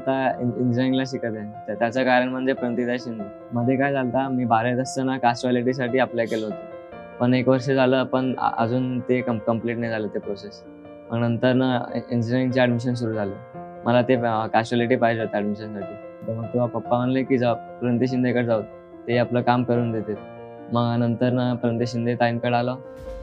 आता इंजिनिअरिंगला शिकत आहे. तर त्याचं कारण म्हणजे प्रणिता शिंदे. मध्ये काय झालं मी बारावीत असताना कास्ट व्हॅलिटीसाठी अप्लाय केलं होतं. पण एक वर्ष झालं पण अजून ते कम कंप्लीट नाही झालं ते प्रोसेस मग नंतर ना इंजिनिअरिंगचे ॲडमिशन सुरू झालं. मला ते कास्ट पाहिजे होतं ॲडमिशनसाठी तर मग तेव्हा पप्पा म्हणले की जाऊ प्रणिती शिंदेकडे जाऊ. ते आपलं काम करून देते मग नंतर ना प्रणिती शिंदे ताईंकडे आलो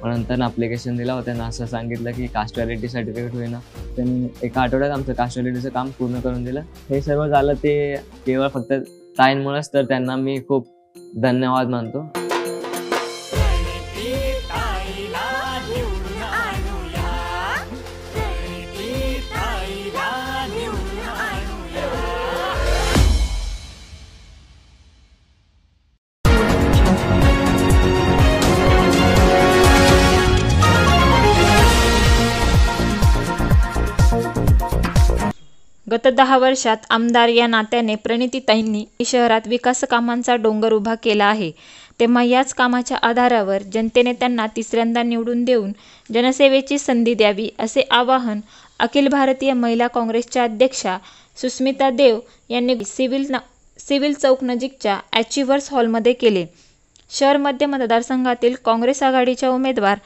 मग नंतर अप्लिकेशन दिलं. होतं त्यांना असं सांगितलं की कास्ट व्हॅलिटी सर्टिफिकेट होईना. त्यांनी एका आठवड्यात आमचं कास्ट व्हॅलिटीचं काम पूर्ण करून दिलं. हे सर्व झालं ते केवळ फक्त ताईंमुळेच तर त्यांना मी खूप धन्यवाद मानतो. गत दहा वर्षात आमदार या नात्याने प्रणितीताईंनी शहरात विकास कामांचा डोंगर उभा केला आहे. तेव्हा याच कामाच्या आधारावर जनतेने त्यांना तिसऱ्यांदा निवडून देऊन जनसेवेची संधी द्यावी असे आवाहन अखिल भारतीय महिला काँग्रेसच्या अध्यक्षा सुस्मिता देव यांनी सिव्हिल ना सिव्हिल चौक नजीकच्या ॲचिव्हर्स हॉलमध्ये केले. शहर मध्य मतदारसंघातील काँग्रेस आघाडीच्या उमेदवार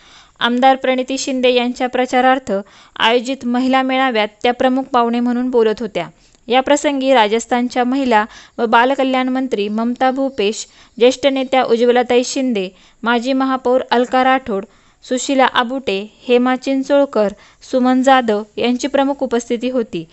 आमदार प्रणिती शिंदे यांच्या प्रचारार्थ आयोजित महिला मेळाव्यात त्या प्रमुख पाहुणे म्हणून बोलत होत्या. या प्रसंगी राजस्थानच्या महिला व बालकल्याण मंत्री ममता भूपेश ज्येष्ठ नेत्या उज्ज्वलाताई शिंदे माजी महापौर अलका राठोड सुशीला आबुटे हेमा चिंचोळकर सुमन जाधव यांची प्रमुख उपस्थिती होती.